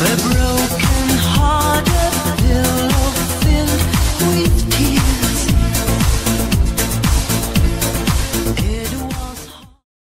The